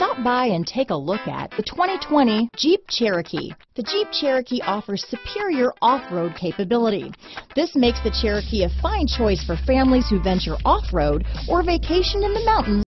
Stop by and take a look at the 2020 Jeep Cherokee. The Jeep Cherokee offers superior off-road capability. This makes the Cherokee a fine choice for families who venture off-road or vacation in the mountains